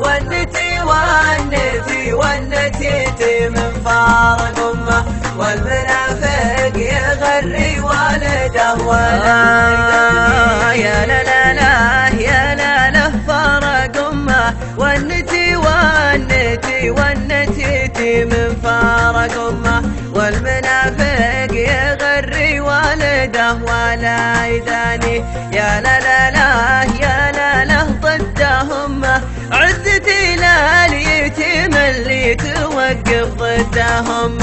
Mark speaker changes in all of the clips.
Speaker 1: أمه والنتي والنتي من فارق أمه والمنافق يغري والده ولا
Speaker 2: آه يا لا لا لا يا لا لا فارق أمه والنتي والنتي والنتيتي من فارق أمه والمنافق يغري والده ولا يداني. يا لا لا لا اللي توقف ضدهم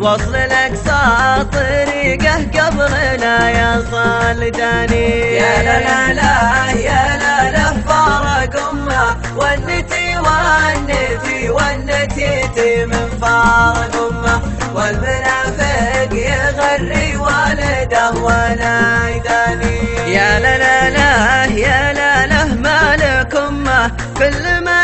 Speaker 2: وصل الاقصى طريقه قبل لا يصل داني
Speaker 1: يا لا لا لا يا لا لا فارق أمة. والنتي والنتي والنتيتي من فارق أمة. والمنافق يغري والده ولا يداني
Speaker 2: يا لا لا لا يا لا لا مالك أمة. كل ما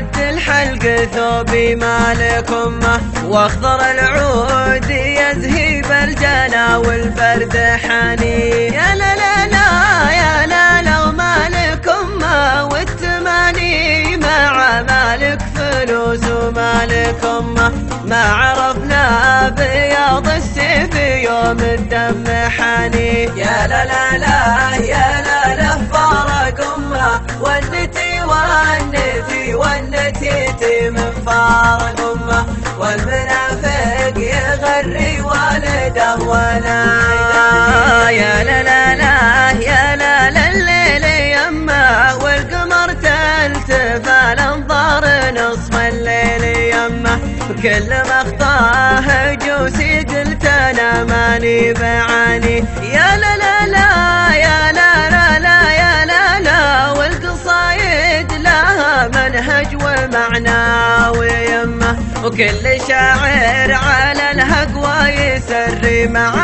Speaker 2: اعد الحلق ثوبي مالك امه وأخضر العود يزهي بالجنا والبرد حني يا لا لا لا يا لا لا مالك امه والتماني مع مالك فلوس ومالك امه ما عرفنا بياض السيف يوم الدم حني
Speaker 1: يا لا لا لا يا لا والنتيتي من فارق أمه والمنافق يغري والده ولا.
Speaker 2: يا لا لا لا يا لا لا الليل يمه والقمر تلتفى الانظار نصف الليل يمه كل ما اخطاه جوسي قلت أنا ماني بعاني. يا لا ومعنى ويمه وكل شاعر على الهقوى يسري معاني.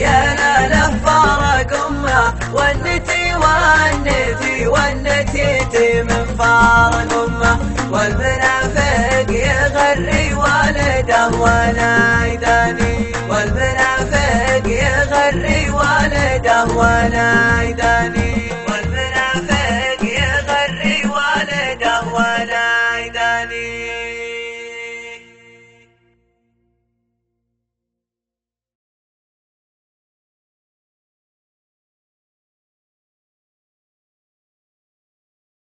Speaker 1: يا لا لا فارق امه والنتي والنتي والنتيتي من فارق امه والمنافق يغري والده ولا يداني والمنافق يغري والده ولا